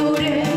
Amore